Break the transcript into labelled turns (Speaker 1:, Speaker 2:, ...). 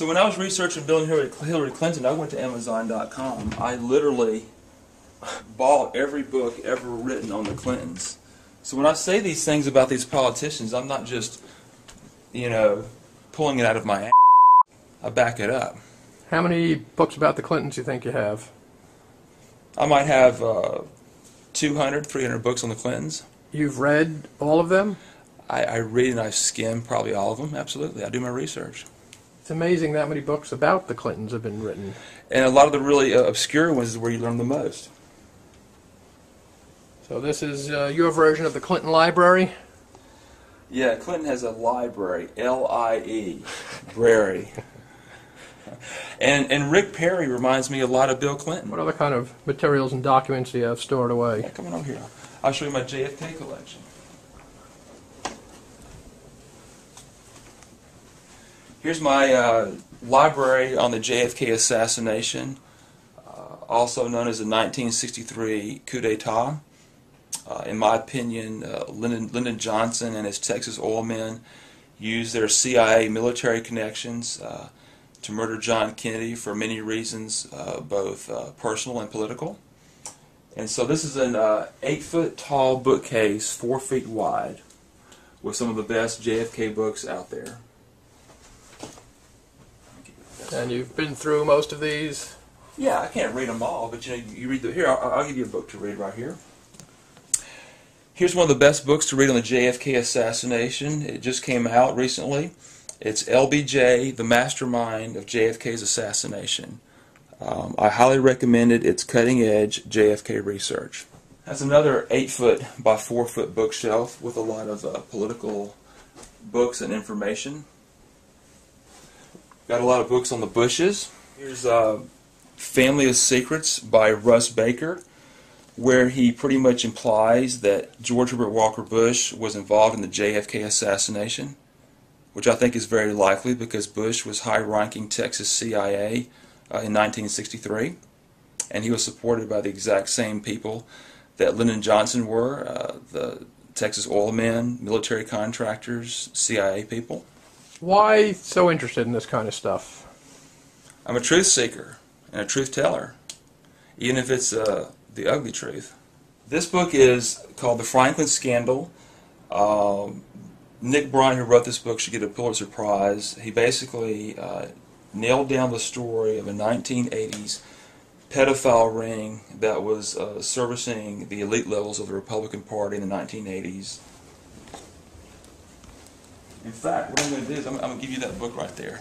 Speaker 1: So when I was researching building Hillary, Hillary Clinton, I went to Amazon.com. I literally bought every book ever written on the Clintons. So when I say these things about these politicians, I'm not just, you know, pulling it out of my ass. I back it up.
Speaker 2: How many books about the Clintons do you think you have?
Speaker 1: I might have uh, 200, 300 books on the Clintons.
Speaker 2: You've read all of them?
Speaker 1: I, I read and I skim probably all of them. Absolutely, I do my research.
Speaker 2: It's amazing that many books about the Clintons have been written.
Speaker 1: And a lot of the really uh, obscure ones is where you learn the most.
Speaker 2: So this is uh, your version of the Clinton Library.
Speaker 1: Yeah, Clinton has a library, L-I-E, library. and and Rick Perry reminds me a lot of Bill Clinton.
Speaker 2: What other kind of materials and documents do you have stored away?
Speaker 1: Yeah, come on over here. I'll show you my JFK collection. Here's my uh, library on the JFK assassination, uh, also known as the 1963 coup d'etat. Uh, in my opinion, uh, Lyndon, Lyndon, Johnson and his Texas oil men used their CIA military connections uh, to murder John Kennedy for many reasons, uh, both personal and political. And so this is an uh, eight foot tall bookcase, four feet wide, with some of the best JFK books out there.
Speaker 2: And you've been through most of these?
Speaker 1: Yeah, I can't read them all, but you know, you read the here. I'll, I'll give you a book to read right here. Here's one of the best books to read on the JFK assassination. It just came out recently. It's LBJ, the mastermind of JFK's assassination. Um, I highly recommend it. It's cutting edge JFK research. That's another 8 foot by 4 foot bookshelf with a lot of uh, political books and information. Got a lot of books on the Bushes. Here's uh, Family of Secrets by Russ Baker, where he pretty much implies that George Herbert Walker Bush was involved in the JFK assassination, which I think is very likely because Bush was high ranking Texas CIA uh, in 1963, and he was supported by the exact same people that Lyndon Johnson were uh, the Texas oil men, military contractors, CIA people.
Speaker 2: Why so interested in this kind of stuff?
Speaker 1: I'm a truth seeker and a truth teller, even if it's uh, the ugly truth. This book is called The Franklin Scandal. Um, Nick Bryant, who wrote this book, should get a Pulitzer Prize. He basically uh, nailed down the story of a 1980s pedophile ring that was uh, servicing the elite levels of the Republican Party in the 1980s. In fact, what I'm going to do is I'm, I'm going to give you that book right there.